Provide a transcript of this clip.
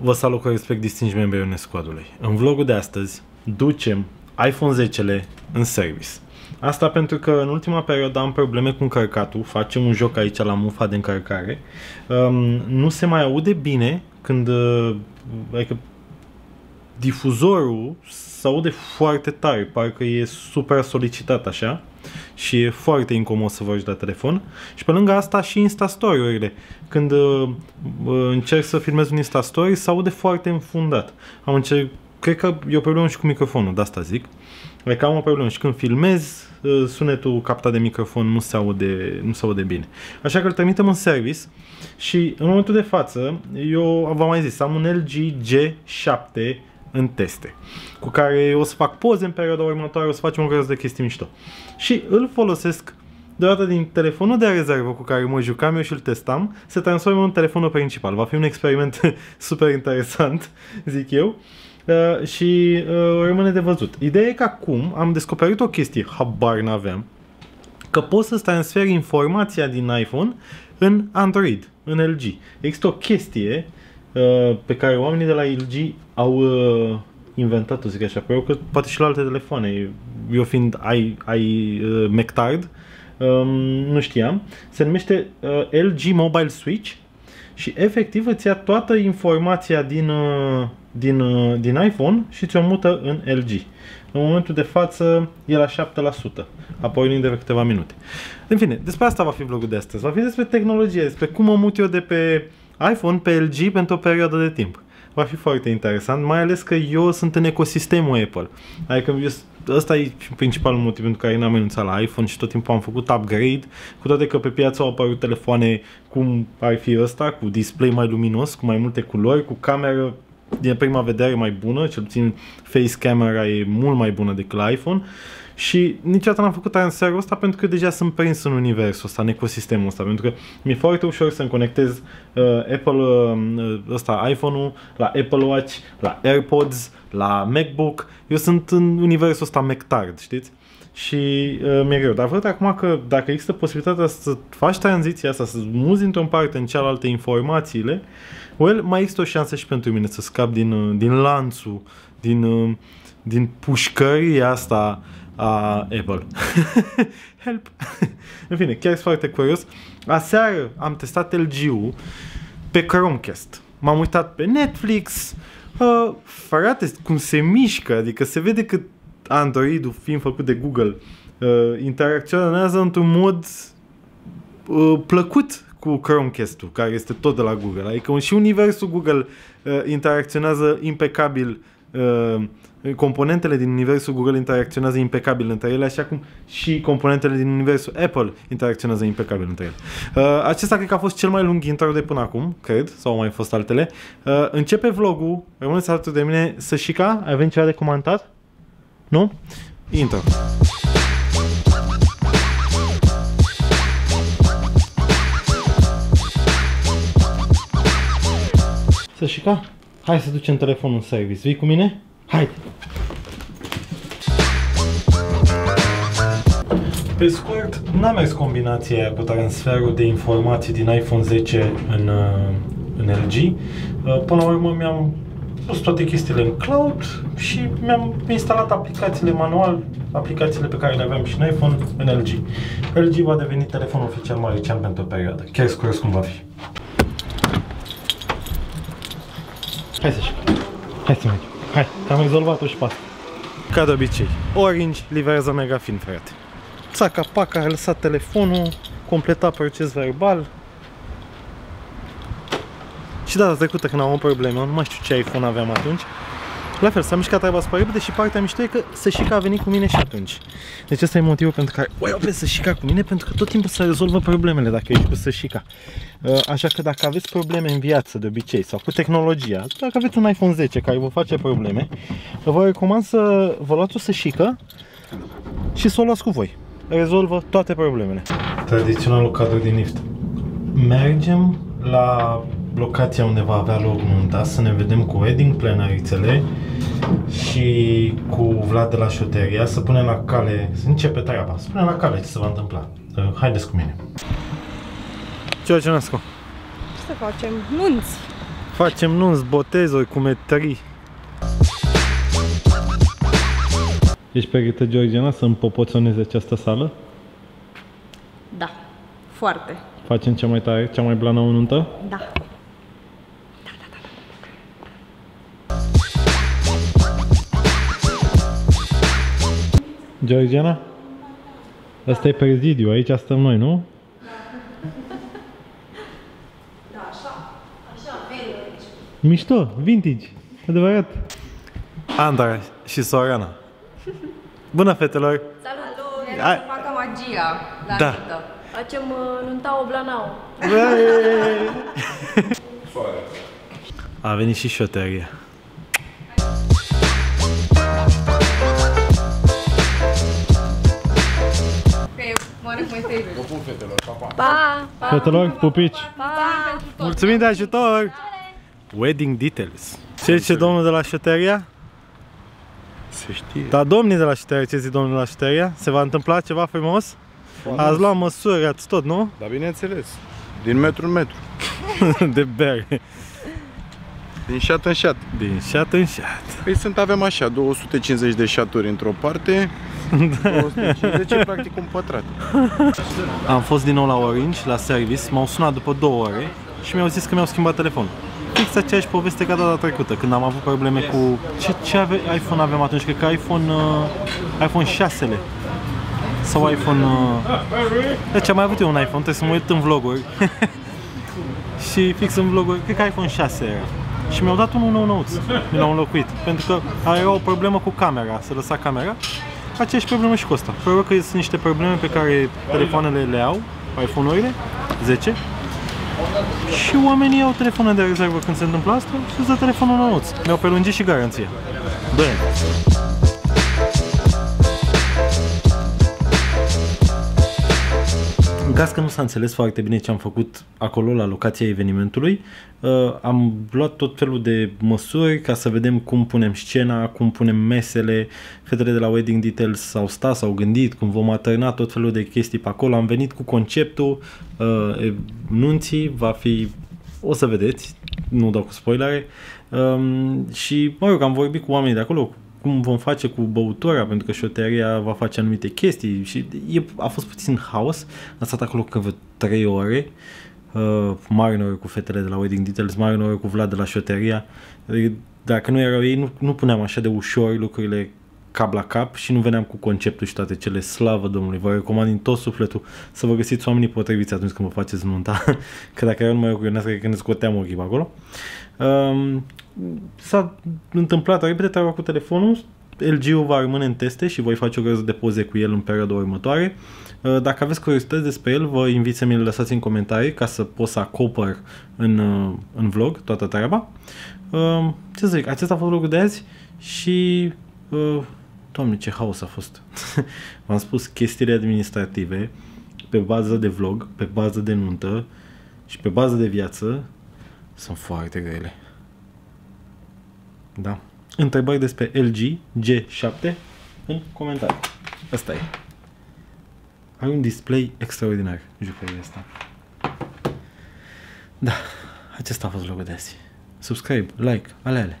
Vă salut cu respect distinși membri ai Squadului. În vlogul de astăzi ducem iPhone 10-le în service. Asta pentru că în ultima perioadă am probleme cu încărcatul, facem un joc aici la mufa de încărcare. Um, nu se mai aude bine când uh, adică difuzorul se aude foarte tare, parcă e super solicitat așa și e foarte incomod să vorbi la telefon. Și pe lângă asta și Instastory-urile. Când uh, uh, încerc să filmez un Instastory, se aude foarte înfundat. Am încerc, cred că e o problemă și cu microfonul, de asta zic. Adică am o problemă și când filmez, uh, sunetul captat de microfon nu se aude, nu se aude bine. Așa că îl trimitem în service și în momentul de față, eu v-am mai zis, am un LG G7 în teste, cu care o să fac poze în perioada următoare, o să facem o grămadă de chestii mișto. Și îl folosesc deodată din telefonul de rezervă cu care mă jucam eu și îl testam, se transformă în telefonul principal. Va fi un experiment super interesant, zic eu. Uh, și uh, rămâne de văzut. Ideea e că acum am descoperit o chestie, habar n-aveam, că poți să-ți transferi informația din iPhone în Android, în LG. Există o chestie uh, pe care oamenii de la LG au uh, inventat-o, zic așa, că poate și la alte telefoane. Eu fiind ai, ai uh, MacTard, um, nu știam, se numește uh, LG Mobile Switch și efectiv îți ia toată informația din, uh, din, uh, din iPhone și ți-o mută în LG. În momentul de față e la 7%, apoi de câteva minute. În fine, despre asta va fi vlogul de astăzi. Va fi despre tehnologie, despre cum mă mut eu de pe iPhone pe LG pentru o perioadă de timp. Va fi foarte interesant, mai ales că eu sunt în ecosistemul Apple. Adică eu ăsta e principalul motiv pentru care n-am renunțat la iPhone și tot timpul am făcut upgrade, cu toate că pe piață au apărut telefoane cum ar fi ăsta, cu display mai luminos, cu mai multe culori, cu cameră din prima vedere mai bună, cel puțin face camera e mult mai bună decât la iPhone și niciodată n-am făcut în seara asta pentru că deja sunt prins în universul ăsta, în ecosistemul ăsta, pentru că mi-e foarte ușor să-mi conectez uh, Apple, uh, ăsta, iPhone-ul la Apple Watch, la AirPods, la MacBook. Eu sunt în universul ăsta MacTard, știți? și uh, mi-e greu. Dar văd acum că dacă există posibilitatea să faci tranziția asta, să muzi într-o parte în cealaltă informațiile, well, mai există o șansă și pentru mine să scap din, uh, din lanțul, din, uh, din pușcăria asta a Apple. Help! în fine, chiar sunt foarte curios. Aseară am testat LG-ul pe Chromecast. M-am uitat pe Netflix. Uh, frate, cum se mișcă, adică se vede că Android-ul fiind făcut de Google uh, interacționează într-un mod uh, plăcut cu Chromecast-ul, care este tot de la Google. Adică și universul Google uh, interacționează impecabil uh, componentele din universul Google interacționează impecabil între ele, așa cum și componentele din universul Apple interacționează impecabil între ele. Uh, acesta cred că a fost cel mai lung intro de până acum, cred, sau au mai fost altele. Uh, începe vlogul, rămâneți alături de mine, să șica, ai avem ceva de comentat? Nu? Intro. Să șica? Hai să ducem telefonul în service. Vii cu mine? Hai! Pe scurt, n-a mers combinația aia cu transferul de informații din iPhone 10 în, uh, în LG. Uh, până la urmă mi-am pus toate chestiile în cloud și mi-am instalat aplicațiile manual, aplicațiile pe care le aveam și în iPhone, în LG. LG va deveni telefonul oficial marician pentru o perioadă. Chiar scurs cum va fi. Hai să Hai să mergem. Hai, am rezolvat-o și pe asta. Ca de obicei, Orange livrează mega fin, frate. Țaca paca a lăsat telefonul, completa proces verbal. Și data trecută când am o problemă, nu mai știu ce iPhone aveam atunci, la fel, s-a mișcat treaba super repede și partea mișto e că Sășica a venit cu mine și atunci. Deci ăsta e motivul pentru care o iau pe Sășica cu mine, pentru că tot timpul se rezolvă problemele dacă ești cu Sășica. Uh, așa că dacă aveți probleme în viață de obicei sau cu tehnologia, dacă aveți un iPhone 10 care vă face probleme, vă recomand să vă luați o Sășică și să o luați cu voi. Rezolvă toate problemele. Tradiționalul cadru din lift. Mergem la locația unde va avea loc nunta, să ne vedem cu wedding planarițele și cu Vlad de la șoteria, să punem la cale, să începe treaba, să punem la cale ce se va întâmpla. Haideți cu mine. Ce facem, Nasco? Ce să facem? Nunți! Facem nunți, botezuri, cumetării. Ești pregătită, Georgiana, să împopoționezi această sală? Da, foarte. Facem cea mai tare, cea mai blană o nuntă? Da. Georgiana? Asta e prezidiu, aici stăm noi, nu? Mișto, vintage, adevărat. Andra și Sorana. Bună, fetelor! Salut! Hai. Să facă magia la Da. nuntă. Facem uh, nunta oblanau. A venit și șoteria. Moare cu mai favorite. Vă pun fetelor, pa, pa. Pa! Pa! Fetelor, pupici! Pa! Mulțumim de ajutor! Wedding details. Ce zice domnul de la șoteria? Se știe. Da, domnii de la șoteria, ce zice domnul de la șoteria? Se va întâmpla ceva frumos? Ați luat măsuri, ați tot, nu? Dar bineînțeles, din metru în metru, De bere. din șat în șat. Din șat în șat. Păi sunt, avem așa, 250 de șaturi într-o parte, 250 e practic un pătrat. Am fost din nou la Orange, la service, m-au sunat după două ore și mi-au zis că mi-au schimbat telefonul. Fix aceeași poveste ca data trecută, când am avut probleme cu... Ce, ce ave... iPhone avem atunci? Cred că iPhone, uh, iPhone 6-le. Sau iPhone... Uh... Deci am mai avut eu un iPhone, trebuie să mă uit în vloguri. și fix în vloguri, cred că iPhone 6 era. Și mi-au dat unul nou nouț, mi l-au înlocuit. Pentru că era o problemă cu camera, să lăsa camera. Aceeași problemă și cu asta. Probabil că sunt niște probleme pe care telefoanele le au, iPhone-urile, 10, și oamenii au telefoane de rezervă când se întâmplă asta și îți dă telefonul nouț. Mi-au prelungit și garanția. 2 ani. În caz că nu s-a înțeles foarte bine ce am făcut acolo la locația evenimentului, uh, am luat tot felul de măsuri ca să vedem cum punem scena, cum punem mesele. Fetele de la Wedding Details s-au stat, s-au gândit cum vom atârna tot felul de chestii pe acolo. Am venit cu conceptul uh, e- nunții, va fi, o să vedeți, nu dau cu spoilere. Um, și, mă rog, am vorbit cu oamenii de acolo, cum vom face cu băutura, pentru că șoteria va face anumite chestii și e, a fost puțin haos. Am stat acolo că vreo 3 ore, uh, mare ore cu fetele de la Wedding Details, mare ore cu Vlad de la șoteria. Adică, Dacă nu erau ei, nu, nu puneam așa de ușor lucrurile cap la cap și nu veneam cu conceptul și toate cele slavă Domnului. Vă recomand din tot sufletul să vă găsiți oamenii potriviți atunci când vă faceți nunta. că dacă erau numai eu cred că ne scoteam ochii pe acolo. Um, s-a întâmplat repede treaba cu telefonul, LG-ul va rămâne în teste și voi face o grămadă de poze cu el în perioada următoare. Uh, Dacă aveți curiozități despre el, vă invit să mi le lăsați în comentarii ca să pot să acopăr în, uh, în vlog toată treaba. Uh, Ce să zic, acesta a fost vlogul de azi și... uh, Doamne, ce haos a fost. V-am spus chestiile administrative pe bază de vlog, pe bază de nuntă și pe bază de viață sunt foarte grele. Da. Întrebări despre LG G7 în comentarii. Asta e. Ai un display extraordinar, jucăria asta. Da, acesta a fost vlogul de azi. Subscribe, like, alele.